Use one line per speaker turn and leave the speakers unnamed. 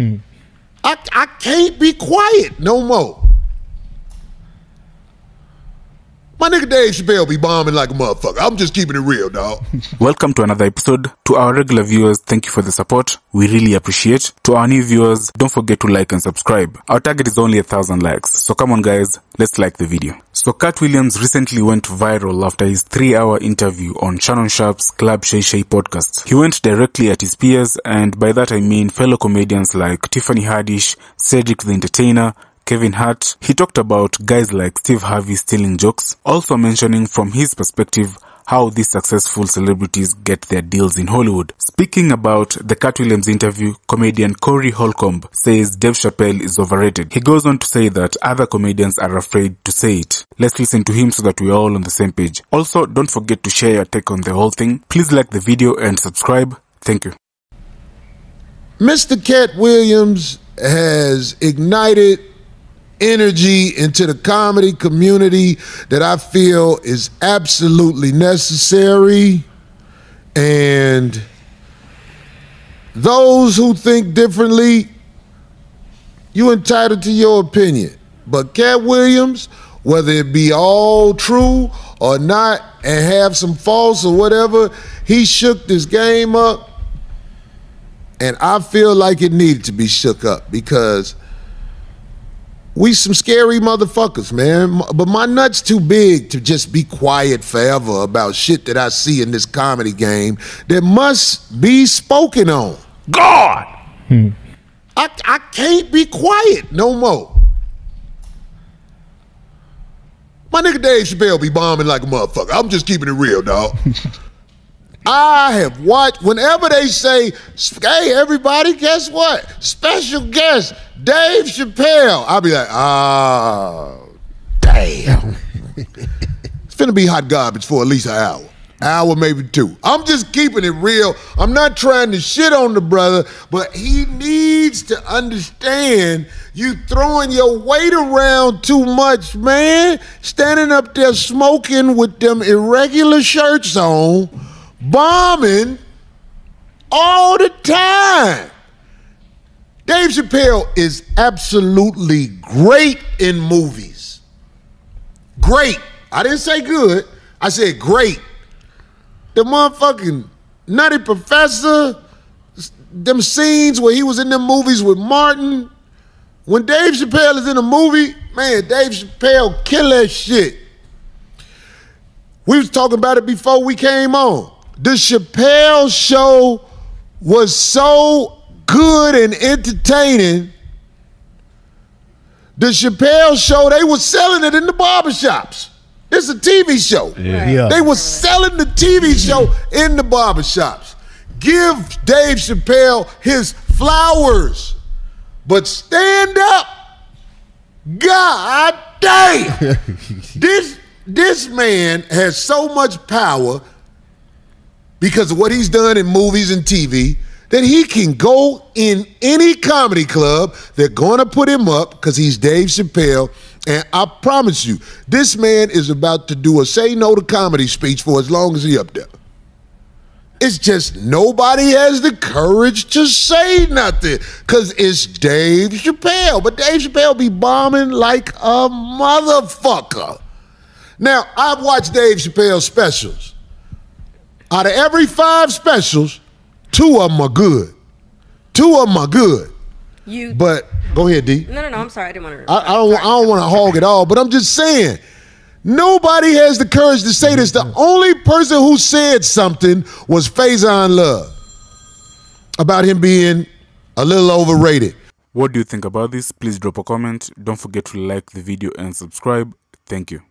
Hmm. I, I can't be quiet no more. My nigga Dave Chappelle be bombing like a motherfucker. I'm just keeping it real, dog.
Welcome to another episode. To our regular viewers, thank you for the support. We really appreciate. To our new viewers, don't forget to like and subscribe. Our target is only a thousand likes. So come on guys, let's like the video. So Katt Williams recently went viral after his three hour interview on Shannon Sharpe's Club Shay Shay podcast. He went directly at his peers and by that I mean fellow comedians like Tiffany Haddish, Cedric the Entertainer, Kevin Hart. He talked about guys like Steve Harvey stealing jokes, also mentioning from his perspective how these successful celebrities get their deals in Hollywood. Speaking about the Katt Williams interview, comedian Corey Holcomb says Dave Chappelle is overrated. He goes on to say that other comedians are afraid to say it. Let's listen to him so that we're all on the same page. Also, don't forget to share your take on the whole thing. Please like the video and subscribe. Thank you.
Mr. Katt Williams has ignited energy into the comedy community that I feel is absolutely necessary. And those who think differently, you entitled to your opinion. But Katt Williams, whether it be all true or not, and have some false or whatever, he shook this game up. And I feel like it needed to be shook up because we some scary motherfuckers, man. But my nut's too big to just be quiet forever about shit that I see in this comedy game that must be spoken on. God! Hmm. I, I can't be quiet no more. My nigga Dave Chappelle be bombing like a motherfucker. I'm just keeping it real, dog. I have watched whenever they say, "Hey, everybody, guess what? Special guest Dave Chappelle." I'll be like, "Oh, damn." it's gonna be hot garbage for at least an hour, hour maybe two. I'm just keeping it real. I'm not trying to shit on the brother, but he needs to understand you throwing your weight around too much, man. Standing up there smoking with them irregular shirts on bombing all the time. Dave Chappelle is absolutely great in movies. Great. I didn't say good. I said great. The motherfucking Nutty Professor, them scenes where he was in them movies with Martin. When Dave Chappelle is in a movie, man, Dave Chappelle kill that shit. We was talking about it before we came on the Chappelle show was so good and entertaining. The Chappelle show, they were selling it in the barbershops. It's a TV show.
Yeah.
They were selling the TV show in the barbershops. Give Dave Chappelle his flowers, but stand up. God damn. this, this man has so much power because of what he's done in movies and TV that he can go in any comedy club. They're going to put him up because he's Dave Chappelle. And I promise you, this man is about to do a say no to comedy speech for as long as he up there. It's just nobody has the courage to say nothing because it's Dave Chappelle. But Dave Chappelle be bombing like a motherfucker. Now, I've watched Dave Chappelle specials. Out of every five specials, two of them are good. Two of them are good.
You.
But go ahead, D.
no, no, no. I'm sorry. I didn't want to.
I, I don't. I don't want to hog it all, but I'm just saying. Nobody has the courage to say this. The mm-hmm. only person who said something was Faizon Love about him being a little overrated.
What do you think about this? Please drop a comment. Don't forget to like the video and subscribe. Thank you.